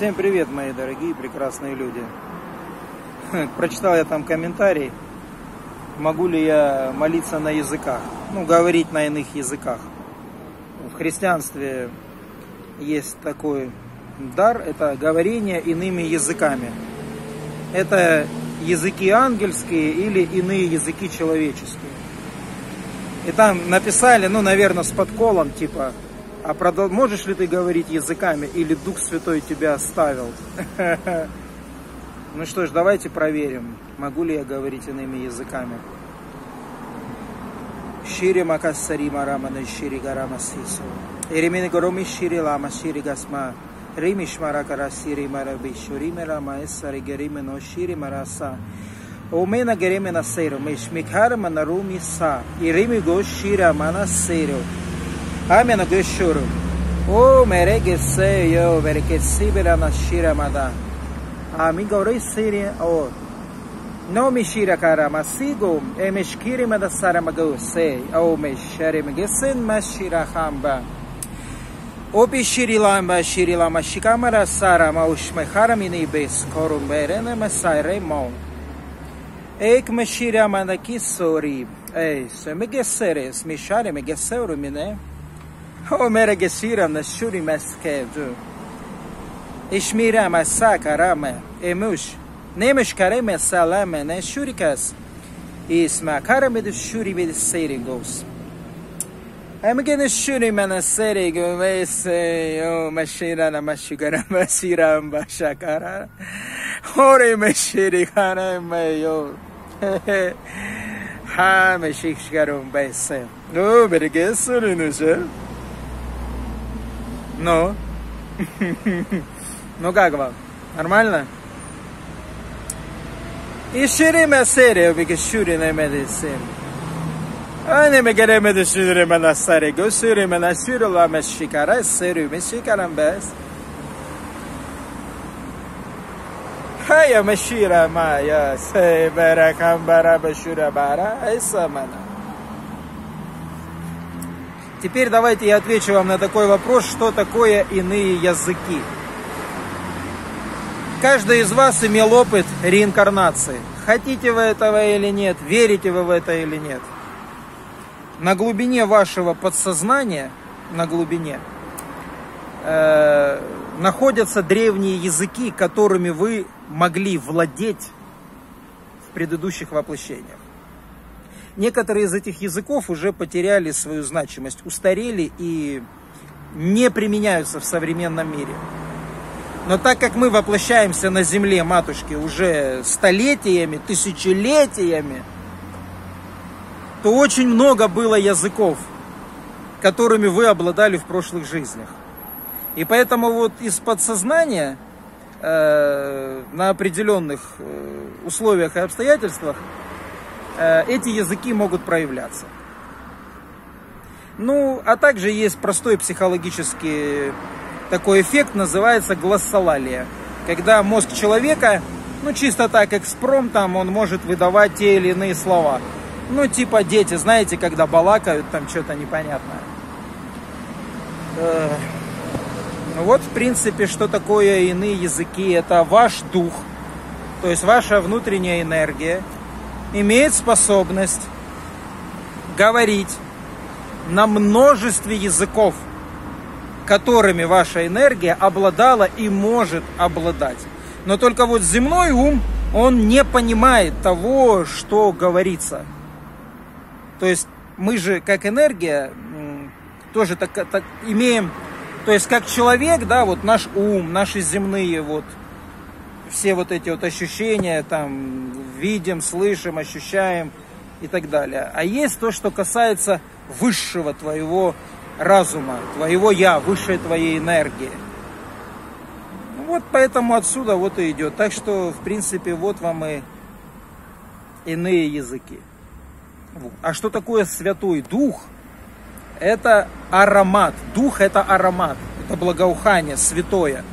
Всем привет, мои дорогие прекрасные люди. Прочитал я там комментарий, могу ли я молиться на языках, ну, говорить на иных языках. В христианстве есть такой дар, это говорение иными языками. Это языки ангельские или иные языки человеческие. И там написали, ну, наверное, с подколом, типа, а продол... можешь ли ты говорить языками или Дух Святой тебя оставил? Ну что ж, давайте проверим, могу ли я говорить иными языками. Шири макассари марамана шири гарама сису. Иримини гороми шири лама шири гасма. Римиш маракара сири марабишу. Римера маэссари геримено шири мараса. Омена геремена сейро. Миш микхара манаруми са. Ирими го шира мана сейро. Amena Geshuru. O meregesei yo berekesibera nashira mada. Amigorei siri oh Não me shira cara, mas sigo e meshkiri mada saramagosei. O meshere megesen mashira hamba. O bishirilam shirilama shikamara sarama ushmeharamini bes korum berene mesairei mão. Ek meshira manaki sori. Eis, me mishare megeseurumine. Homere gesiram na e shuri maskevdu. E Ishmira masakarama e emush. Nemiş kareme salame ne shurikas. Isma karame de shuri bir serigos. I'm gonna shoot him in a city, go say, oh, mashira na mashigara masira mbashakara. Hore mashiri kana mayo. Ha, mashikshgarum base. No, but it gets Ну? Ну как вам? Нормально? И шириме серия, бige шурine медицин. Ani me gereme de şurime na sare go şurime na şurula me şikara serüme şikaram bes. Haya me şira ma ya se bera kambara be şura bara esa mana. Теперь давайте я отвечу вам на такой вопрос, что такое иные языки. Каждый из вас имел опыт реинкарнации. Хотите вы этого или нет, верите вы в это или нет. На глубине вашего подсознания, на глубине, э, находятся древние языки, которыми вы могли владеть в предыдущих воплощениях. Некоторые из этих языков уже потеряли свою значимость, устарели и не применяются в современном мире. Но так как мы воплощаемся на земле матушки уже столетиями, тысячелетиями, то очень много было языков, которыми вы обладали в прошлых жизнях. И поэтому вот из подсознания э, на определенных э, условиях и обстоятельствах эти языки могут проявляться. Ну, а также есть простой психологический такой эффект, называется глоссолалия. Когда мозг человека, ну, чисто так, экспромтом, он может выдавать те или иные слова. Ну, типа дети, знаете, когда балакают, там что-то непонятное. Э, ну вот, в принципе, что такое иные языки? Это ваш дух, то есть ваша внутренняя энергия – имеет способность говорить на множестве языков, которыми ваша энергия обладала и может обладать. Но только вот земной ум, он не понимает того, что говорится. То есть мы же как энергия тоже так, так имеем, то есть как человек, да, вот наш ум, наши земные вот все вот эти вот ощущения, там, видим, слышим, ощущаем и так далее. А есть то, что касается высшего твоего разума, твоего я, высшей твоей энергии. Ну, вот поэтому отсюда вот и идет. Так что, в принципе, вот вам и иные языки. А что такое Святой Дух? Это аромат. Дух это аромат. Это благоухание святое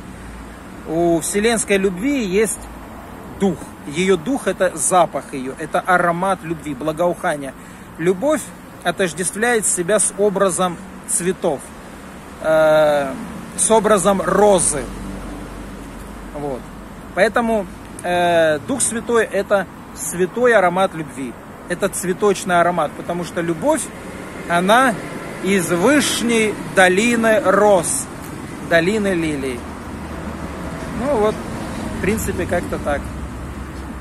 у вселенской любви есть дух. Ее дух это запах ее, это аромат любви, благоухания. Любовь отождествляет себя с образом цветов, э, с образом розы. Вот. Поэтому э, Дух Святой это святой аромат любви. Это цветочный аромат, потому что любовь, она из вышней долины роз, долины лилий. Ну вот, в принципе, как-то так.